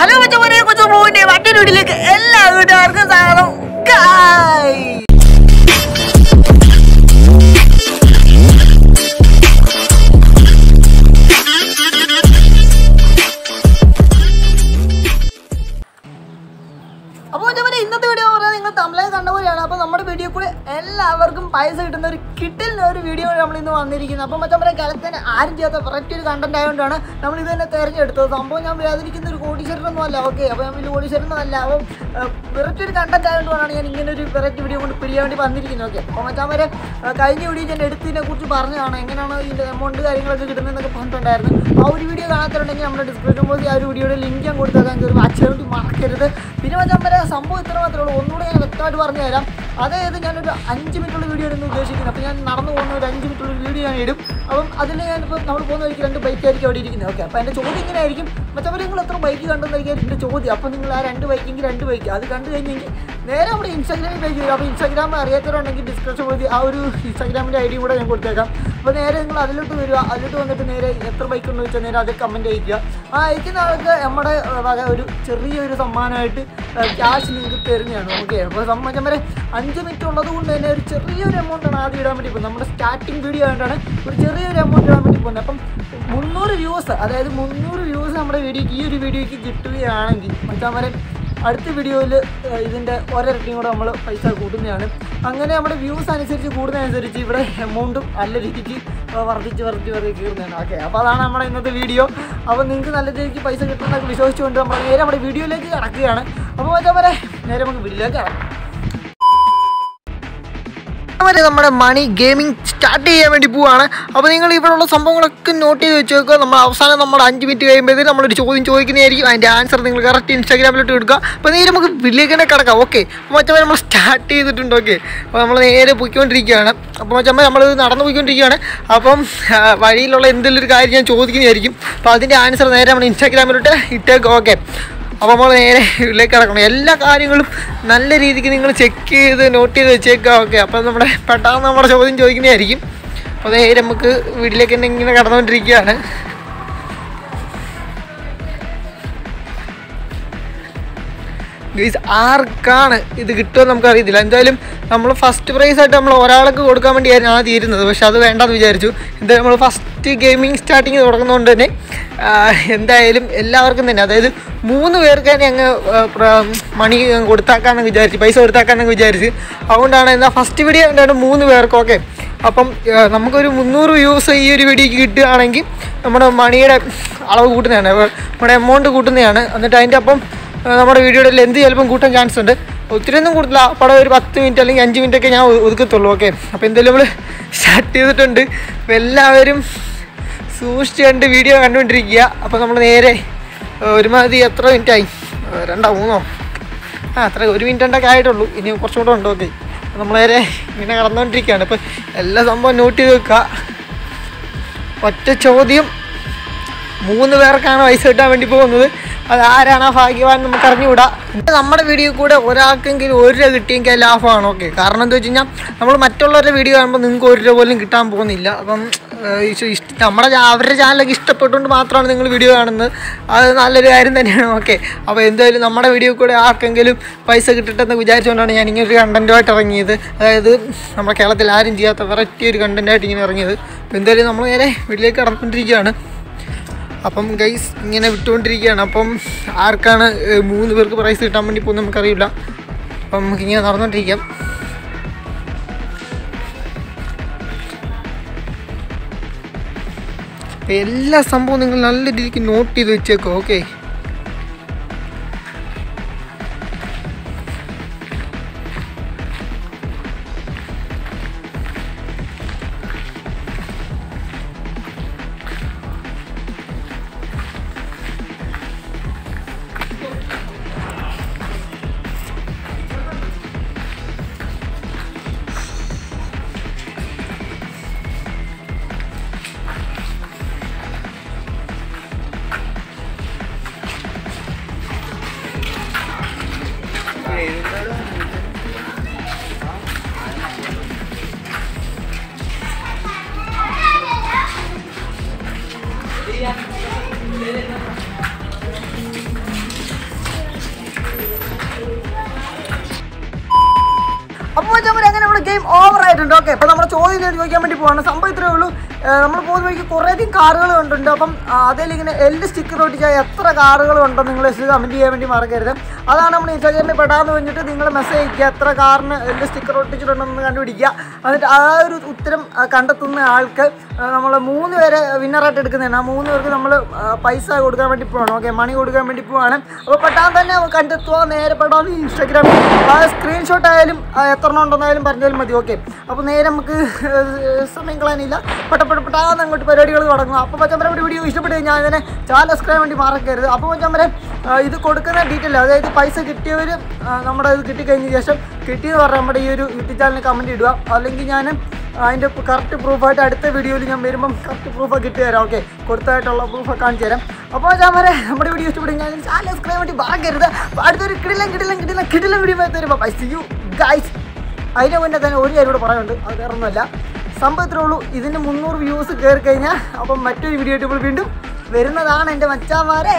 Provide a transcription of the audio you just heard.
Hello കൊച്ചു മോനെ മറ്റൊരു വീട്ടിലേക്ക് എല്ലാ വീട്ടുകാർക്കും സ്വാഗതം. വീഡിയോ നമ്മൾ ഇന്ന് വന്നിരിക്കുന്നത് അപ്പം മറ്റേ കാലത്ത് തന്നെ ആരും ചെയ്യാത്ത വെറൈറ്റി ഒരു കണ്ടന്റ് ആയതുകൊണ്ടാണ് നമ്മൾ ഇത് തന്നെ തിരഞ്ഞെടുത്തത്. സംഭവം ഞാൻ വ്യാതിരിക്കുന്ന ഒരു കോടീശ്വരനൊന്നും അല്ല ഓക്കെ അപ്പോൾ ഞാൻ വലിയ കോടീശ്വരനൊന്നും അല്ല അപ്പം വെറൈറ്റി ഒരു കണ്ടന്റ് ആയതുകൊണ്ടാണ് ഞാൻ ഇങ്ങനെ ഒരു വെറൈറ്റി വീഡിയോ കൊണ്ട് പിടിയാൻ വേണ്ടി വന്നിരിക്കുന്നത്. ഓക്കെ അപ്പോൾ വരെ കഴിഞ്ഞ വീഡിയോ ഞാൻ എടുത്തതിനെ കുറിച്ച് പറഞ്ഞതാണ്. എങ്ങനെയാണ് ഇതിന്റെ എമൗണ്ട് കാര്യങ്ങളൊക്കെ കിട്ടുന്നതെന്നൊക്കെ പറഞ്ഞിട്ടുണ്ടായിരുന്നു. ആ ഒരു വീഡിയോ കാണാത്തുണ്ടെങ്കിൽ നമ്മുടെ ഡിസ്ക്രിപ്ഷൻ ബോക്സിൽ ആ ഒരു വീഡിയോയുടെ ലിങ്ക് ഞാൻ കൊടുത്തേക്കാൻ ചെയ്യാൻ വേണ്ടി മറക്കരുത്. പിന്നെ മച്ചാൻ വരെ സംഭവം ഇത്ര മാത്രമേ ഉള്ളൂ. ഒന്നുകൂടെ ഞാൻ വ്യക്തമായിട്ട് പറഞ്ഞു തരാം. അതായത് ഞാനൊരു അഞ്ച് മിനിറ്റുള്ള വീഡിയോ ആണ് ഉദ്ദേശിക്കുന്നത്. അപ്പോൾ ഞാൻ നടന്നു പോകുന്ന ഒരു അഞ്ച് മിനിറ്റുള്ള വീഡിയോ ഞാൻ ഇടും. അപ്പം അതിൽ ഞാനിപ്പോൾ നമ്മൾ പോകുന്ന വഴിക്ക് രണ്ട് ബൈക്ക് ആയിരിക്കും അവിടെ ഇരിക്കുന്നത്. ഓക്കെ അപ്പോൾ എന്റെ ചോദ്യം ഇങ്ങനെ ആയിരിക്കും മറ്റവരെ നിങ്ങൾ എത്ര ബൈക്ക് കണ്ടെന്നായിരിക്കും എന്റെ ചോദ്യം. അപ്പോൾ നിങ്ങൾ ആ രണ്ട് ബൈക്കെങ്കിൽ രണ്ട് ബൈക്ക് അത് കണ്ടു കഴിഞ്ഞെങ്കിൽ നേരെ നമ്മുടെ ഇൻസ്റ്റാഗ്രാമിൽ പേജ് വരും. അപ്പോൾ ഇൻസ്റ്റാഗ്രാം അറിയാത്തവരുണ്ടെങ്കിൽ ഡിസ്ക്രിപ്ഷൻ പോയി ആ ഒരു ഇൻസ്റ്റാഗ്രാമിന്റെ ഐ ഡി കൂടെ ഞാൻ കൊടുത്തേക്കാം. അപ്പോൾ നേരെ നിങ്ങൾ അതിലോട്ട് വരിക. അതിലോട്ട് വന്നിട്ട് നേരെ എത്ര ബൈക്ക് ഉണ്ടെന്ന് വെച്ചാൽ നേരെ അത് കമന്റ് അയക്കുക. ആ അയക്കുന്ന ആൾക്ക് നമ്മുടെ വക ഒരു ചെറിയൊരു സമ്മാനമായിട്ട് ക്യാഷ് നിങ്ങൾക്ക് തരുന്നതാണ്. ഓക്കെ അപ്പോൾ സമ്മാനം വരെ അഞ്ച് മിനിറ്റ് ഉള്ളത് കൊണ്ട് തന്നെ ഒരു ചെറിയൊരു എമൗണ്ടാണ് ആദ്യം ഇടാൻ വേണ്ടി പോകുന്നത്. നമ്മുടെ സ്റ്റാർട്ടിംഗ് വീഡിയോ ആയിട്ടാണ് ഒരു ചെറിയൊരു എമൗണ്ട് ഇടാൻ വേണ്ടി പോകുന്നത്. അപ്പം മുന്നൂറ് വ്യൂസ് അതായത് മുന്നൂറ് വ്യൂസ് നമ്മുടെ വീഡിയോക്ക് ഈ ഒരു വീഡിയോക്ക് കിട്ടുകയാണെങ്കിൽ മച്ചാൻ വരെ അടുത്ത വീഡിയോയിൽ ഇതിന്റെ ഒരിരട്ടിയും കൂടെ നമ്മൾ പൈസ കൂട്ടുന്നതാണ് അങ്ങനെ നമ്മുടെ വ്യൂസ് അനുസരിച്ച് കൂടുന്നതനുസരിച്ച് ഇവിടെ എമൗണ്ടും നല്ല രീതിക്ക് വർദ്ധിച്ച് വർദ്ധിച്ച് വർദ്ധിച്ച് കയറുന്നതാണ് ഓക്കെ അപ്പോൾ അതാണ് നമ്മുടെ ഇന്നത്തെ വീഡിയോ. അപ്പോൾ നിങ്ങൾക്ക് നല്ല രീതിക്ക് പൈസ കിട്ടുന്നതൊക്കെ വിശ്വസിച്ചുകൊണ്ട് നമ്മൾ നേരെ നമ്മുടെ വീഡിയോയിലേക്ക് കടക്കുകയാണ്. അപ്പോൾ വരെ നേരെ നമുക്ക് വീഡിയോയിലേക്ക് കടക്കാം. വരെ നമ്മുടെ മണി ഗെയിമിംഗ് സ്റ്റാർട്ട് ചെയ്യാൻ വേണ്ടി പോവാണ്. അപ്പോൾ നിങ്ങൾ ഇവിടെയുള്ള സംഭവങ്ങളൊക്കെ നോട്ട് ചെയ്ത് വെച്ചേക്കുക നമ്മൾ അവസാനം നമ്മൾ അഞ്ച് മിനിറ്റ് കഴിയുമ്പോഴത്തേക്കും നമ്മളൊരു ചോദ്യം ചോദിക്കുന്നതായിരിക്കും. അതിന്റെ ആൻസർ നിങ്ങൾ കറക്റ്റ് ഇൻസ്റ്റാഗ്രാമിലോട്ട് എടുക്കുക അപ്പോൾ നേരെ നമുക്ക് തന്നെ കിടക്കാം. ഓക്കെ അപ്പോൾ മച്ചമ്മ നമ്മൾ സ്റ്റാർട്ട് ചെയ്തിട്ടുണ്ട്. ഓക്കെ അപ്പോൾ നമ്മൾ നേരെ പോയിക്കൊണ്ടിരിക്കുകയാണ്. അപ്പോൾ മച്ചമ്മ നമ്മൾ നടന്നു പോയിക്കൊണ്ടിരിക്കുകയാണ്. അപ്പം വഴിയിലുള്ള എന്തെങ്കിലും ഒരു കാര്യം ഞാൻ ചോദിക്കുന്നതായിരിക്കും. അപ്പോൾ അതിന്റെ ആൻസർ നേരെ നമ്മൾ ഇൻസ്റ്റാഗ്രാമിലോട്ട് ഇട്ടേക്കും. ഓക്കെ അപ്പോൾ നമ്മൾ നേരെ വീട്ടിലേക്ക് കിടക്കണം. എല്ലാ കാര്യങ്ങളും നല്ല രീതിക്ക് നിങ്ങൾ ചെക്ക് ചെയ്ത് നോട്ട് ചെയ്ത് വെച്ചേക്കുക ഓക്കെ അപ്പോൾ നമ്മുടെ പെട്ടെന്ന് നമ്മുടെ ചോദ്യം ചോദിക്കുന്നതായിരിക്കും. അപ്പോൾ നേരെ നമുക്ക് വീട്ടിലേക്ക് തന്നെ ഇങ്ങനെ കടന്നുകൊണ്ടിരിക്കുകയാണ്. ആർക്കാണ് ഇത് കിട്ടുമെന്ന് നമുക്കറിയത്തില്ല എന്തായാലും നമ്മൾ ഫസ്റ്റ് പ്രൈസ് ആയിട്ട് നമ്മൾ ഒരാൾക്ക് കൊടുക്കാൻ വേണ്ടിയായിരുന്നു ആദ്യം ഇരുന്നത്. പക്ഷെ അത് വേണ്ടെന്ന് വിചാരിച്ചു. എന്തായാലും നമ്മൾ ഫസ്റ്റ് ഗെയിമിങ് സ്റ്റാർട്ടിങ് തുടങ്ങുന്നതുകൊണ്ട് തന്നെ എന്തായാലും എല്ലാവർക്കും തന്നെ അതായത് മൂന്ന് പേർക്ക് തന്നെ അങ്ങ് മണി കൊടുത്താക്കാന്ന് വിചാരിച്ചു പൈസ കൊടുത്താക്കാന്ന് വിചാരിച്ച്. അതുകൊണ്ടാണ് എന്നാൽ ഫസ്റ്റ് വീഡിയോ എന്താണ് മൂന്ന് പേർക്ക് ഓക്കെ അപ്പം നമുക്കൊരു മുന്നൂറ് വ്യൂസ് ഈ ഒരു വീഡിയോക്ക് കിട്ടുകയാണെങ്കിൽ നമ്മുടെ മണിയുടെ അളവ് കൂട്ടുന്നതാണ് നമ്മുടെ എമൗണ്ട് കൂട്ടുന്നതാണ്. എന്നിട്ട് അതിന്റെ അപ്പം നമ്മുടെ വീഡിയോയുടെ ലെന്ത് ചിലപ്പം കൂട്ടാൻ ചാൻസ് ഉണ്ട്. ഒത്തിരി ഒന്നും കൂട്ടില്ല പടം ഒരു പത്ത് മിനിറ്റ് അല്ലെങ്കിൽ അഞ്ച് മിനിറ്റ് ഒക്കെ ഞാൻ ഒതുക്കത്തുള്ളൂ ഓക്കെ അപ്പോൾ എന്തായാലും നമ്മൾ സ്റ്റാർട്ട് ചെയ്തിട്ടുണ്ട്. എല്ലാവരും സൂക്ഷിച്ച് കണ്ട് വീഡിയോ കണ്ടുകൊണ്ടിരിക്കുക അപ്പോൾ നമ്മൾ നേരെ ഒരുമാതിരി എത്ര മിനിറ്റ് ആയി? രണ്ടോ മൂന്നോ? ആ അത്ര ഒരു മിനിറ്റ് ഉണ്ടൊക്കെ ആയിട്ടുള്ളൂ. ഇനി കുറച്ചും കൂടെ ഉണ്ടോ ഓക്കെ നമ്മൾ നേരെ ഇങ്ങനെ കടന്നുകൊണ്ടിരിക്കുകയാണ് ഇപ്പോൾ എല്ലാ സംഭവം നോട്ട് ചെയ്ത് വെക്കുക. ഒറ്റ ചോദ്യം. മൂന്ന് പേർക്കാണ് പൈസ കിട്ടാൻ വേണ്ടി പോകുന്നത്. അത് ആരാണ് ആ ഭാഗ്യവാൻ നമുക്ക് അറിഞ്ഞുകൂടാ. നമ്മുടെ വീഡിയോ കൂടെ ഒരാൾക്കെങ്കിലും ഒരു രൂപ കിട്ടിയെങ്കിൽ ലാഭമാണ് ഓക്കെ കാരണം എന്താ വെച്ച് കഴിഞ്ഞാൽ നമ്മൾ മറ്റുള്ളവരുടെ വീഡിയോ കാണുമ്പോൾ നിങ്ങൾക്ക് ഒരു രൂപ പോലും കിട്ടാൻ പോകുന്നില്ല. അപ്പം നമ്മുടെ അവരുടെ ചാനലൊക്കെ ഇഷ്ടപ്പെട്ടുകൊണ്ട് മാത്രമാണ് നിങ്ങൾ വീഡിയോ കാണുന്നത്. അത് നല്ലൊരു കാര്യം തന്നെയാണ്. ഓക്കെ. അപ്പോൾ എന്തായാലും നമ്മുടെ വീഡിയോ കൂടെ ആർക്കെങ്കിലും പൈസ കിട്ടട്ടെന്ന് വിചാരിച്ചുകൊണ്ടാണ് ഞാൻ ഇങ്ങനെ ഒരു കണ്ടന്റുമായിട്ട് ഇറങ്ങിയത്. അതായത് നമ്മുടെ കേരളത്തിൽ ആരും ചെയ്യാത്ത വെറൈറ്റി ഒരു കണ്ടന്റായിട്ട് ഇങ്ങനെ ഇറങ്ങിയത്. അപ്പോൾ എന്തായാലും നമ്മൾ നേരെ വീട്ടിലേക്ക് കടന്നുകൊണ്ടിരിക്കുകയാണ്. അപ്പം ഗൈസ് ഇങ്ങനെ വിട്ടുകൊണ്ടിരിക്കുകയാണ്. അപ്പം ആർക്കാണ് മൂന്ന് പേർക്ക് പ്രൈസ് കിട്ടാൻ വേണ്ടി പോകുന്നത് നമുക്കറിയില്ല. അപ്പം നമുക്കിങ്ങനെ നടന്നുകൊണ്ടിരിക്കാം. എല്ലാ സംഭവവും നിങ്ങൾ നല്ല രീതിക്ക് നോട്ട് ചെയ്ത് വെച്ചേക്കോ ഓക്കെ ഗെയിം ഓവർ ആയിട്ടുണ്ട്? ഓക്കെ അപ്പോൾ നമ്മുടെ ചോദ്യം ചോദിക്കാൻ വേണ്ടി പോവാണ്. സംഭവം ഇത്രയേ ഉള്ളൂ. നമ്മൾ പോകുന്ന വഴിക്ക് കുറേയധികം കാറുകൾ കണ്ടിട്ടുണ്ട്. അപ്പം അതിലിങ്ങനെ എൽ സ്റ്റിക്കർ ഒട്ടിച്ചാൽ എത്ര കാറുകൾ ഉണ്ടോ നിങ്ങൾ കമന്റ് ചെയ്യാൻ വേണ്ടി മറക്കരുത്. അതാണ് നമ്മൾ ഇൻസ്റ്റാഗ്രാമിൽ പെടാന്ന് പറഞ്ഞിട്ട് നിങ്ങൾ മെസ്സേജ് അയക്കുക. എത്ര കാറിന് എൽ സ്റ്റിക്കർ ഒട്ടിച്ചിട്ടുണ്ടെന്ന് കണ്ടുപിടിക്കുക. എന്നിട്ട് ആ ഒരു ഉത്തരം കണ്ടെത്തുന്ന ആൾക്ക് നമ്മൾ മൂന്ന് പേരെ വിന്നറായിട്ട് എടുക്കുന്നതാണ്. ആ മൂന്ന് പേർക്ക് നമ്മൾ പൈസ കൊടുക്കാൻ വേണ്ടി പോകണം ഓക്കെ മണി കൊടുക്കാൻ വേണ്ടി പോവാണ്. അപ്പോൾ പെട്ടാൻ തന്നെ കണ്ടെത്തുക. നേരെ പെടാന്ന് ഇൻസ്റ്റാഗ്രാമിൽ ആ സ്ക്രീൻഷോട്ട് ആയാലും എത്ര എണ്ണം ഉണ്ടെന്നായാലും പറഞ്ഞാലും മതി. ഓക്കെ അപ്പോൾ നേരെ നമുക്ക് സമയം കളയാനില്ല. പെട്ടപ്പെട്ടപ്പെട്ടാന്ന് അങ്ങോട്ട് പരിപാടികൾ തുടങ്ങും അപ്പോൾ പച്ചമ്പരം വീഡിയോ ഇഷ്ടപ്പെട്ട് കഴിഞ്ഞാൽ അതിനെ ചാനൽ സബ്സ്ക്രൈബ് വേണ്ടി മറക്കരുത്. അപ്പോൾ പച്ചമ്പരം ഇത് കൊടുക്കുന്ന ഡീറ്റെയിൽ അതായത് പൈസ കിട്ടിയവർ നമ്മുടെ ഇത് കിട്ടിക്കഴിഞ്ഞ ശേഷം കിട്ടിയെന്ന് പറഞ്ഞാൽ നമ്മുടെ ഈ ഒരു യൂട്യൂബ് ചാനലിൽ കമന്റ് ഇടുക. അല്ലെങ്കിൽ ഞാൻ അതിന്റെ കറക്റ്റ് പ്രൂഫായിട്ട് അടുത്ത വീഡിയോയിൽ ഞാൻ വരുമ്പം കറക്റ്റ് പ്രൂഫ് കിട്ടി തരാം. ഓക്കെ കൊടുത്തായിട്ടുള്ള പ്രൂഫ് കാണിച്ചു തരാം. അപ്പോൾ വരെ നമ്മുടെ വീഡിയോ ഇഷ്ടപ്പെടും ഞാൻ ചാനൽ സബ്സ്ക്രൈബ് വേണ്ടി മറക്കരുത്. അടുത്തൊരു കിടിലം കിടിലം കിടിലം കിടിലം വീഡിയോ തരുമ്പോൾ പൈസ യു ഗൈസ് അതിനെ മുന്നേ തന്നെ ഒരു കാര്യം കൂടെ പറയാനുണ്ട്. അത് വേറെ ഒന്നുമല്ല സംഭവം ഇത്രേ ഉള്ളൂ. മുന്നൂറ് വ്യൂസ് കയറി കഴിഞ്ഞാൽ അപ്പം മറ്റൊരു വീഡിയോ ആയിട്ട് വീണ്ടും വരുന്നതാണ് എന്റെ മച്ചാമാരെ.